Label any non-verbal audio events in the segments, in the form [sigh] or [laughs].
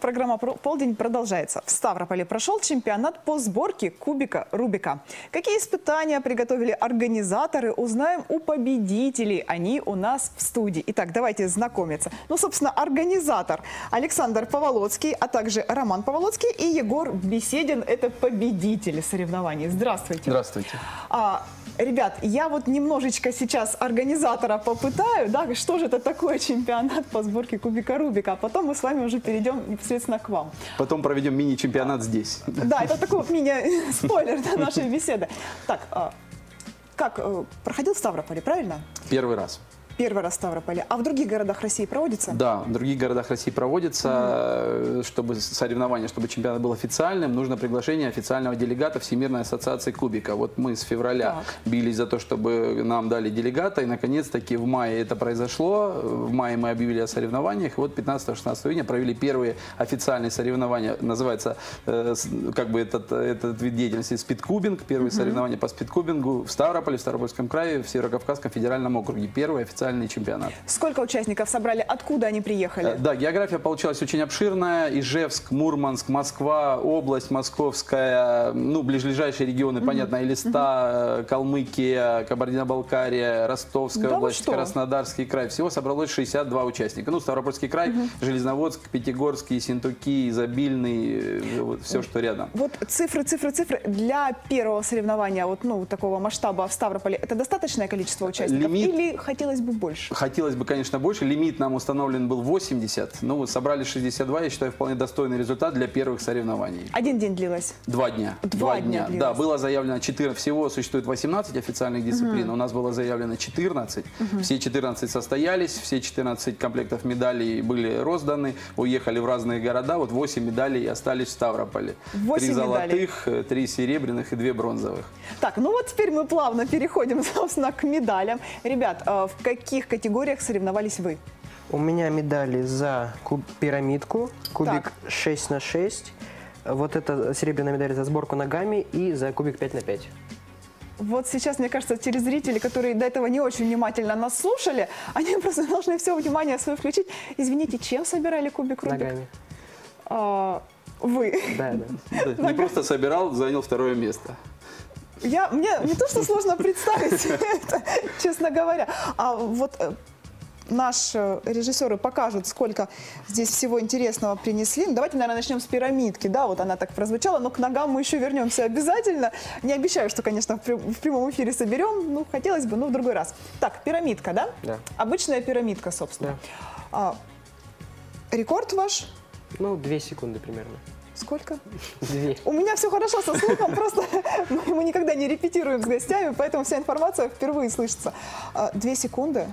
Программа «Про- «Полдень» продолжается. В Ставрополе прошел чемпионат по сборке кубика Рубика. Какие испытания приготовили организаторы, узнаем у победителей. Они у нас в студии. Итак, давайте знакомиться. Ну, собственно, организатор Александр Поволоцкий, а также Роман Поволоцкий и Егор Беседин – это победители соревнований. Здравствуйте. Здравствуйте. А, ребят, я вот немножечко сейчас организатора попытаю, да, что же это такое чемпионат по сборке кубика Рубика, а потом мы с вами уже перейдем непосредственно к вам. Потом проведем мини-чемпионат здесь. Да, это такой мини-спойлер [laughs] нашей беседы. Так, а, как, э, проходил в Ставрополе, правильно? Первый раз. Первый раз в Ставрополе. А в других городах России проводится? Да, в других городах России проводится, э, чтобы соревнование, чтобы чемпионат был официальным, нужно приглашение официального делегата Всемирной ассоциации кубика. Вот мы с февраля Так. бились за то, чтобы нам дали делегата, и наконец-таки в мае это произошло. В мае мы объявили о соревнованиях, и вот 15-16 июня провели первые официальные соревнования. Называется, э, как бы этот, этот вид деятельности спидкубинг. Первые соревнования по спидкубингу в Ставрополе, в Ставропольском крае, в Северокавказском федеральном округе. Первый официальный чемпионат. Сколько участников собрали? Откуда они Э, приехали? Да, география получилась очень обширная. Ижевск, Мурманск, Москва, область Московская, ну, ближайшие регионы, понятно, Элиста, э, Калмыкия, Кабардино-Балкария, Ростовская Да область? Краснодарский край. Всего собралось 62 участника. Ну, Ставропольский край, Железноводск, Пятигорский, Синтуки, Изобильный, все, что рядом. Вот цифры, цифры, цифры. Для первого соревнования, вот, ну, такого масштаба в Ставрополе, это достаточное количество участников? Лимит- Или хотелось бы больше? Хотелось бы, конечно, больше. Лимит нам установлен был 80. Ну, вот собрали 62, я считаю, вполне достойный результат для первых соревнований. Один день длилось. Два дня. Два дня длилось. Да, было заявлено 14, всего существует 18 официальных дисциплин, у нас было заявлено 14. Все 14 состоялись, все 14 комплектов медалей были розданы, уехали в разные города, вот 8 медалей остались в Ставрополе. Восемь Три медалей. золотых, 3 серебряных и 2 бронзовых. Так, ну вот теперь мы плавно переходим, [laughs] собственно, к медалям. Ребят, а в каких категориях соревновались вы? У меня медали за куб- пирамидку, кубик 6 на 6. Вот это серебряная медаль за сборку ногами и за кубик 5 на 5. Вот сейчас, мне кажется, телезрители, которые до этого не очень внимательно нас слушали, [laughs] они просто должны все внимание свое включить. Извините, чем собирали кубик Рубик? Ногами. А, вы. Да. Да, Не просто собирал, занял второе место. Я, мне не то, что сложно представить [laughs] это, честно говоря. А вот э, наши режиссеры покажут, сколько здесь всего интересного принесли. Ну, Давайте, наверное, начнем с пирамидки. Да, вот она так прозвучала, но к ногам мы еще вернемся обязательно. Не обещаю, что, конечно, в прям- в прямом эфире соберем. Ну, хотелось бы, но в другой раз. Так, пирамидка, да? Да. Обычная пирамидка, собственно. А, рекорд ваш? Ну, 2 секунды примерно. Сколько? Две. У меня все хорошо со слухом, просто [laughs] мы, мы никогда не репетируем с гостями, поэтому вся информация впервые слышится. А, Две секунды.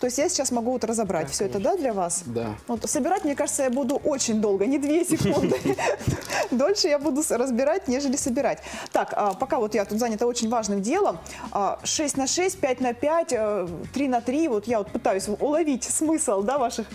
То есть я сейчас могу вот разобрать Да, все это, да, для вас? Да. Вот собирать, мне кажется, я буду очень долго, не две секунды. [laughs] Дольше я буду разбирать, нежели собирать. Так, а, пока вот я тут занята очень важным делом. А, 6 на 6, 5 на 5, э, 3 на 3. Вот я вот пытаюсь уловить смысл, да, ваших...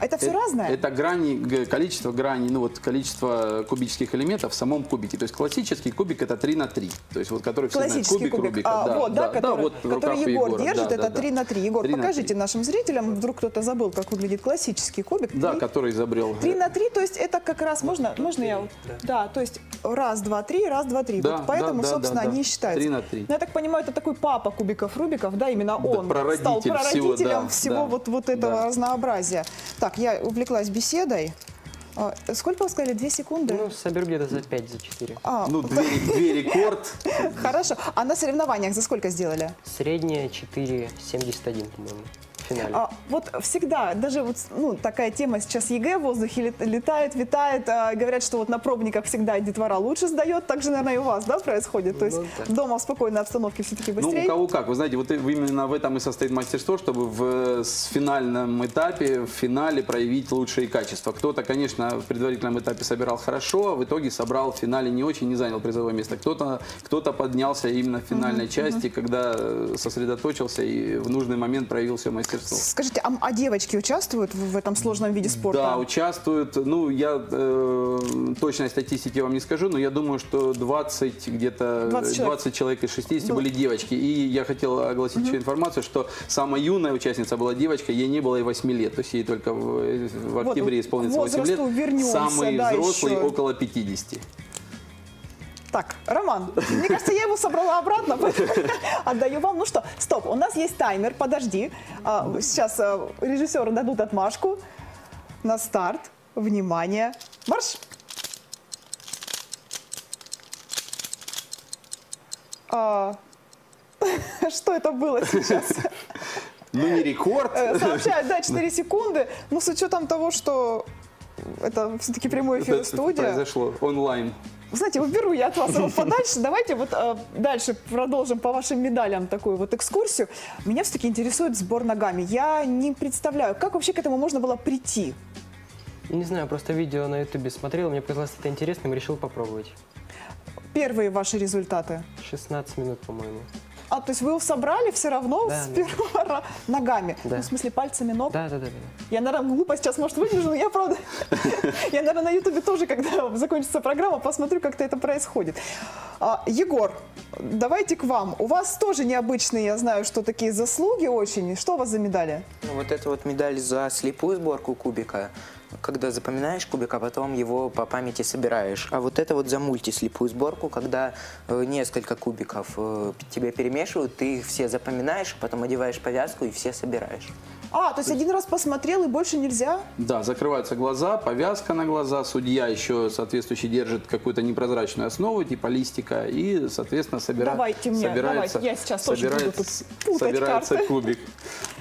Это все Это- разное? Это грани, количество граней, ну вот количество кубических элементов в самом кубике. То есть классический кубик это 3 на 3. То есть вот который все знают, Классический кубик, кубик. Рубика. А, вот, да, который, вот в который Егор Егора. держит, Да, это да, да. 3 на 3. Егор, 3 на покажите 3. нашим зрителям, вдруг кто-то забыл, как выглядит классический кубик. Да, Три- который изобрел. 3 на 3, то есть это как раз можно, можно я? вот- Да, то есть раз, два, три, раз, два, три. Да, вот поэтому, да, да, собственно, да, да. они и считаются. Три на три. Ну, я так понимаю, это такой папа кубиков Рубиков, да, именно он прародитель стал всего, прародителем да, всего, да, вот, вот этого да. разнообразия. Так, я увлеклась беседой. А, Сколько вы сказали? Две секунды? Ну, соберу где-то за 5, за 4. А, Ну, [laughs] две, две рекорд. Хорошо. А на соревнованиях за сколько сделали? Средняя 4,71, по-моему, в финале. А, вот всегда, даже вот ну, такая тема сейчас ЕГЭ в воздухе лет- летает, витает. а, говорят, что вот на пробниках всегда детвора лучше сдает. Так же, наверное, и у вас, да, происходит? То есть Ну, да. дома в спокойной обстановке все-таки Ну, быстрее? у кого как. Вы знаете, вот именно в этом и состоит мастерство, чтобы в с финальном этапе, в финале проявить лучшие качества. Кто-то, конечно, в предварительном этапе собирал хорошо, а в итоге собрал в финале не очень, не занял призовое место. Кто-то кто поднялся именно в финальной части, когда э, сосредоточился и в нужный момент проявил все мастерство. Мастерством. Скажите, а, а девочки участвуют в, в этом сложном виде спорта? Да, участвуют. Ну, я э, точной статистики вам не скажу, но я думаю, что 20 где-то 20 20, человек. человек из 60 Ну. были девочки. И я хотел огласить еще информацию, что самая юная участница была девочка, ей не было и 8 лет, то есть ей только в, в октябре Вот исполнится 8 лет. вернемся, Самый да, взрослый еще. около 50. Так, Роман, мне кажется, я его собрала обратно, [laughs] отдаю вам. Ну что, стоп, у нас есть таймер, подожди. А, Сейчас а, режиссеры дадут отмашку. На старт. Внимание. Марш! А, [laughs] Что это было сейчас? [laughs] Ну, не рекорд. Э, Сообщают, да, 4 секунды. Но с учетом того, что это все-таки прямой эфир и Это произошло онлайн. Вы Знаете, уберу я от вас его [laughs] подальше. Давайте вот э, дальше продолжим по вашим медалям такую вот экскурсию. Меня все-таки интересует сбор ногами. Я не представляю, как вообще к этому можно было прийти. Не знаю, просто видео на ютубе смотрел, мне показалось это интересным, решил попробовать. Первые ваши результаты. 16 минут, по-моему. А, то есть вы его собрали все равно Да, с да. первого ра- ногами? Да. Ну, в смысле, пальцами ног? Да, да, да, да. Я, наверное, глупо сейчас, может, выгляжу, но я, правда, [laughs] я, наверное, на Ютубе тоже, когда закончится программа, посмотрю, как это происходит. А, Егор, давайте к вам. У вас тоже необычные, я знаю, что такие заслуги очень. Что у вас за медали? Ну, вот эта вот медаль за слепую сборку кубика, когда запоминаешь кубик, а потом его по памяти собираешь. А вот это вот за мультислепую сборку, когда э, несколько кубиков э, тебе перемешивают, ты их все запоминаешь, а потом одеваешь повязку и все собираешь. А, то есть один раз посмотрел и больше нельзя? Да, закрываются глаза, повязка на глаза, судья еще соответствующий держит какую-то непрозрачную основу, типа листика, и, соответственно, собира... Давайте мне, собирается, давайте, я сейчас тоже буду собирается, тут путать собирается карты. кубик.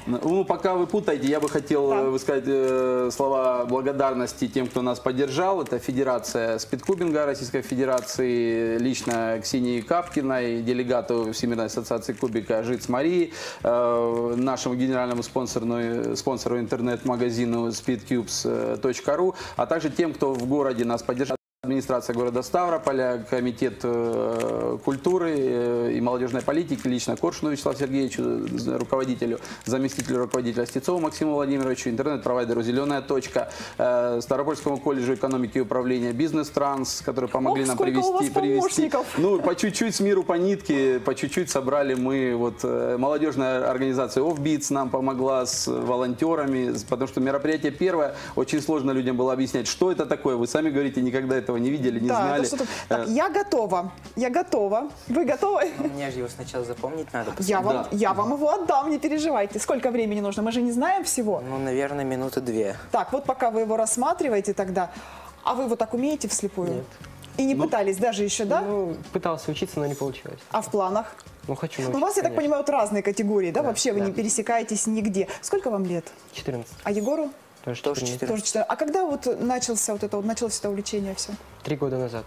Ну, пока вы путаете, я бы хотел Да. э, высказать э, слова благодарности тем, кто нас поддержал. Это Федерация спидкубинга Российской Федерации, лично Ксении Капкиной, делегату Всемирной ассоциации кубика Жиц Марии, э, нашему генеральному спонсору, спонсору интернет-магазину speedcubes.ru, а также тем, кто в городе нас поддержал. Администрация города Ставрополя, комитет э, культуры э, и молодежной политики, лично Коршуну Вячеславу Сергеевичу, з- руководителю, заместителю руководителя Стецову Максиму Владимировичу, интернет-провайдеру «Зеленая точка», э, Ставропольскому колледжу экономики и управления «Бизнес-транс», которые помогли Ох, нам привести, привести. Ну, по чуть-чуть с миру по нитке, по чуть-чуть собрали мы, вот, э, молодежная организация «Офбитс» нам помогла с волонтерами, потому что мероприятие первое, очень сложно людям было объяснять, что это такое. Вы сами говорите, никогда этого не видели, не да, знали. Так, Э, я готова, я готова. Вы готовы? Но мне же его сначала запомнить надо. Я вам, Да. я вам его отдам, не переживайте. Сколько времени нужно? Мы же не знаем всего. Ну, наверное, минуты две. Так, вот пока вы его рассматриваете тогда, а вы вот так умеете вслепую? Нет. И не пытались даже еще, да? Ну, пытался учиться, но не получилось. А в планах? Ну, хочу Ну, у научиться, вас, я так конечно. понимаю, вот разные категории, да? Вообще вы да. не пересекаетесь нигде. Сколько вам лет? 14. А Егору? Тоже Тоже 14. 14. Тоже 4. А когда вот начался вот это, вот началось это увлечение все? Три года назад.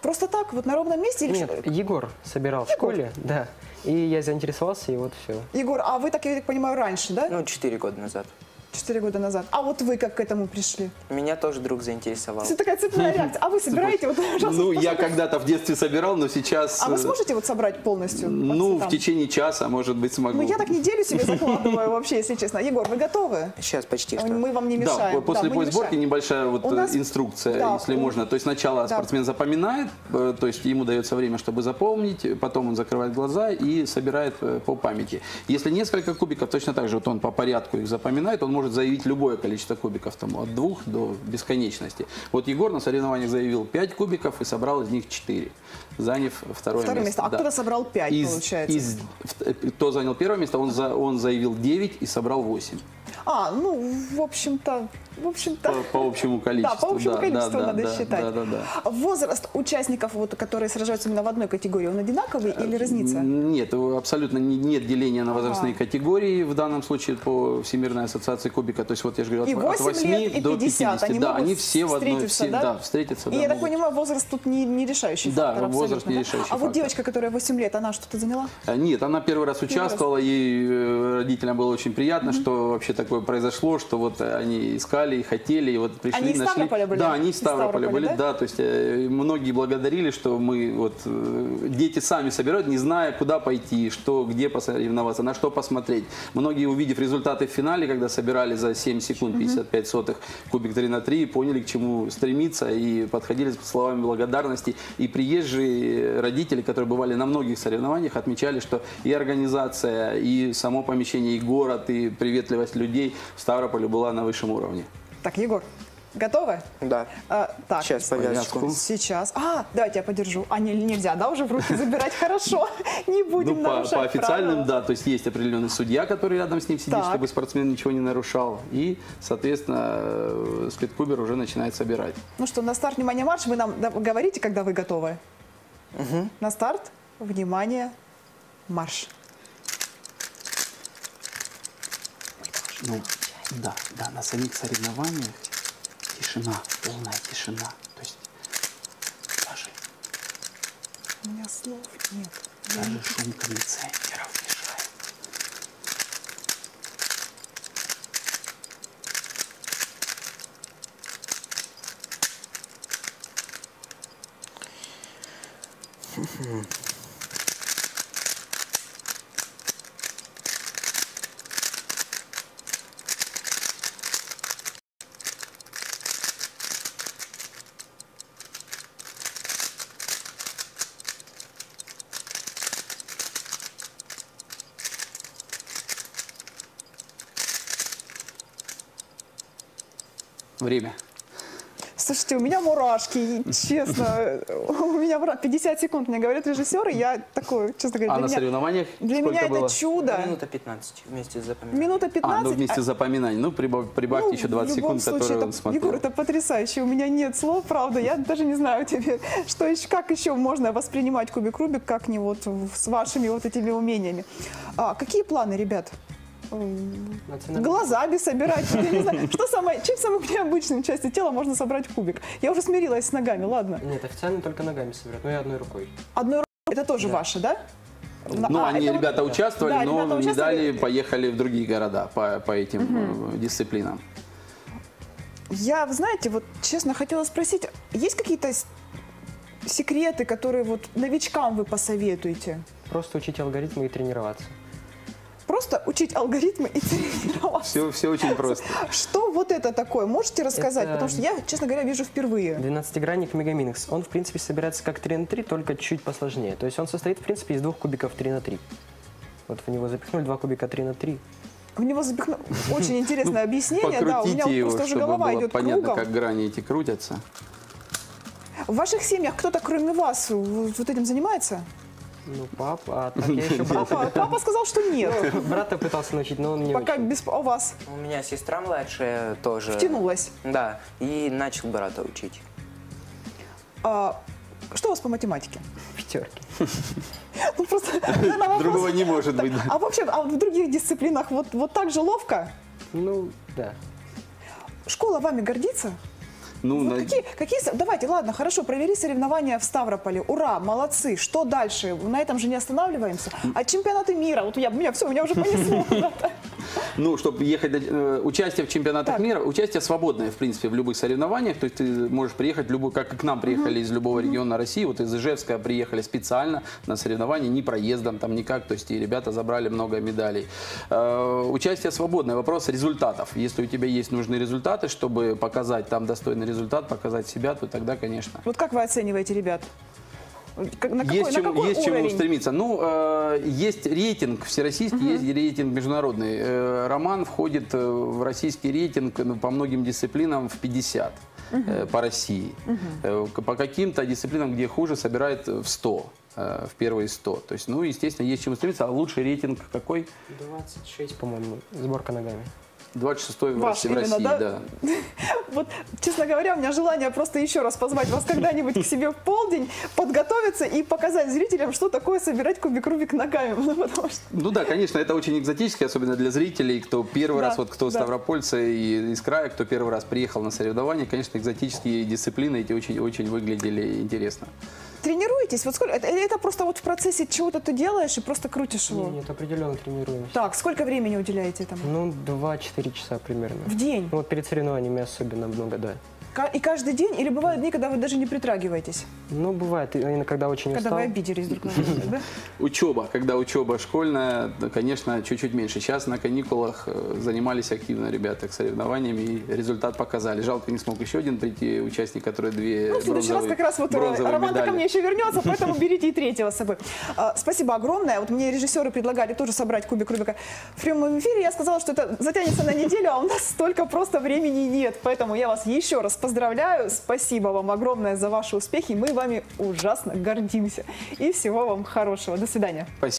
Просто так, вот на ровном месте? Или Нет, что? Егор собирал в школе, да. И я заинтересовался, и вот все. Егор, а вы, так я так понимаю, раньше, да? Ну, четыре года назад. Четыре года назад. А вот вы как к этому пришли? Меня тоже друг заинтересовал. Это такая цепная реакция. А вы собираете? Вот, Ну, я когда-то в детстве собирал, но сейчас... А вы э, сможете вот собрать полностью? по Ну, в течение часа, может быть, смогу. Ну, я так неделю себе закладываю [laughs] вообще, если честно. Егор, вы готовы? Сейчас почти что. Мы вам не Да, мешаем. после мы не сборки небольшая вот э, нас- инструкция, да, если у- можно. То есть сначала Да. спортсмен запоминает, э, то есть ему дается время, чтобы запомнить, потом он закрывает глаза и собирает по памяти. Если несколько кубиков, точно так же, вот он по порядку их запоминает, он может заявить любое количество кубиков, там, от двух до бесконечности. Вот Егор на соревнованиях заявил 5 кубиков и собрал из них 4, заняв второе, Второе место. А Да. кто-то собрал пять, Из- получается. из- кто занял первое место, он, за, он заявил 9 и собрал 8. А, ну, в общем-то, в общем-то. По, по общему количеству. Да, по общему да, количеству да, надо да, считать. Да, да, да. Возраст участников, вот, которые сражаются именно в одной категории, он одинаковый или разница? Нет, абсолютно не- нет деления на возрастные категории в данном случае по Всемирной ассоциации кубика. То есть вот я же говорю, И от, от 8 8 лет, и до 50. 50. Они да, они все в одной, все, да? да, встретятся. И да, я так могут. понимаю, возраст тут не, не решающий Да, фактор возраст не да? решающий А вот фактор. девочка, которая 8 лет, она что-то заняла? А, Нет, она первый раз участвовала, ей э, родителям было очень приятно, что вообще так такое произошло, что вот они искали и хотели, и вот пришли, Они нашли. Ставрополя были? Да, они из Из Ставрополя Ставрополя, были, да? да? то есть э, многие благодарили, что мы вот э, дети сами собирают, не зная, куда пойти, что, где посоревноваться, на что посмотреть. Многие, увидев результаты в финале, когда собирали за 7 секунд 55 сотых кубик 3 на 3, поняли, к чему стремиться и подходили с словами благодарности. И приезжие родители, которые бывали на многих соревнованиях, отмечали, что и организация, и само помещение, и город, и приветливость людей в Ставрополе была на высшем уровне. Так, Егор, готовы? Да. А, так, Сейчас повязочку. повязку. Сейчас. А, давайте я подержу. А, не, нельзя, да, уже в руки забирать? Хорошо. [laughs] Не будем Ну, по, нарушать по официальным, правила. да, то есть есть определенный судья, который рядом с ним сидит, Так. чтобы спортсмен ничего не нарушал. И, соответственно, э, спидкубер уже начинает собирать. Ну что, на старт, внимание, марш. Вы нам говорите, когда вы готовы. На старт, внимание, марш. Ну, да, да, на самих соревнованиях тишина, полная тишина. То есть даже, У меня слов нет. даже шум кондиционеров мешает. Время. Слушайте, у меня мурашки, честно. У меня мура- 50 секунд, мне говорят режиссеры, я такой, честно говоря, А для на меня, соревнованиях для меня было? это чудо. Минута 15 вместе с запоминанием. Минута А, 15. ну вместе а- с запоминанием. Ну, прибав- прибавьте Ну, еще в 20 любом секунд, случае, которые это, он смотрел. Егор, это потрясающе. У меня нет слов, правда. Я даже не знаю теперь, что еще, как еще можно воспринимать кубик Рубик, как не вот с вашими вот этими умениями. А, какие планы, ребят? Национальный- Глазами собирать, я не знаю. Что самое, чем самой необычной частью тела можно собрать кубик? Я уже смирилась с ногами, ладно. Нет, официально только ногами собирают, ну и одной рукой. Одной рукой. Это тоже ваше, да? Ну, А, они, это вот- ребята, участвовали, Да, но ребята участвовали. медали поехали в другие города по, по этим э, дисциплинам. Я, вы знаете, вот честно хотела спросить, есть какие-то секреты, которые вот новичкам вы посоветуете? Просто учить алгоритмы и тренироваться. Просто учить алгоритмы и тренироваться. Все, все очень просто. Что вот это такое? Можете рассказать? Это- Потому что я, честно говоря, вижу впервые. 12-гранник Мегаминекс. Он, в принципе, собирается как 3 на 3, только чуть посложнее. То есть он состоит, в принципе, из двух кубиков 3 на 3. Вот в него запихнули два кубика 3 на 3. В него запихну... Очень интересное объяснение, да, у меня его, просто уже голова идет понятно, кругом. как грани эти крутятся. В ваших семьях кто-то, кроме вас, вот этим занимается? Ну, папа, а так [laughs] я еще брата, Папа, папа сказал, что нет. брата пытался научить, но он не Пока очень. без... А у вас У меня сестра младшая тоже. втянулась. Да, и начал брата учить. А, что у вас по математике? Пятерки. [laughs] Ну, просто [laughs] вопрос- Другого не может быть. А вообще, а в других дисциплинах вот, вот так же ловко? Ну, да. Школа вами гордится? Ну, Вот на- какие, какие, давайте, ладно, хорошо, провели соревнования в Ставрополе. Ура, молодцы. Что дальше? На этом же не останавливаемся. А чемпионаты мира? Вот я, меня все, меня уже понесло. [laughs] куда-то. Ну, чтобы ехать, э, участие в чемпионатах Так. мира, участие свободное, в принципе, в любых соревнованиях. То есть ты можешь приехать, любой, как и к нам приехали из любого региона России. Вот из Ижевска приехали специально на соревнования, не проездом, там никак. То есть и ребята забрали много медалей. Э, Участие свободное. Вопрос результатов. Если у тебя есть нужные результаты, чтобы показать там достойный результат, показать себя, то тогда, конечно. Вот как вы оцениваете ребят? На какой, есть на чему, какой есть чему уровень? стремиться. Ну, э, есть рейтинг всероссийский, есть рейтинг международный. Э, Роман входит э, в российский рейтинг ну, по многим дисциплинам в 50 э, по России. К- По каким-то дисциплинам, где хуже, собирает в 100 э, в первые 100. То есть, ну, естественно, есть чему стремиться. А лучший рейтинг какой? 26, по-моему, сборка ногами. 26-й в России, именно, да? да. [laughs] Вот, честно говоря, у меня желание просто еще раз позвать вас когда-нибудь к себе в полдень, подготовиться и показать зрителям, что такое собирать кубик Рубик ногами. [laughs] Ну, что Ну да, конечно, это очень экзотически, особенно для зрителей, кто первый Да, раз, вот кто да. ставропольцы и из края, кто первый раз приехал на соревнования, конечно, экзотические дисциплины эти очень-очень выглядели интересно. Тренируетесь? Вот сколько? Это, или это просто вот в процессе чего-то ты делаешь и просто крутишь его? Нет, определенно тренируемся. Так, сколько времени уделяете этому? Ну, 2-4 4 часа примерно. В день? Ну, вот перед соревнованиями особенно много, да. И каждый день? Или бывают дни, когда вы даже не притрагиваетесь? Ну, бывает, именно когда очень Когда устал. вы обиделись друг на друга, [laughs] да? Учеба, когда учеба школьная, конечно, чуть-чуть меньше. Сейчас на каникулах э, занимались активно ребята к соревнованиям и результат показали. Жалко, не смог еще один прийти участник, который две Ну, в следующий раз как раз вот роман ко мне еще вернется, [laughs] поэтому берите и третьего с собой. А, Спасибо огромное. Вот мне режиссеры предлагали тоже собрать кубик Рубика в прямом эфире. Я сказала, что это затянется на неделю, а у нас столько просто времени нет. Поэтому я вас еще раз поздравляю. Спасибо вам огромное за ваши успехи. Мы вами ужасно гордимся. И всего вам хорошего. До свидания. Спасибо.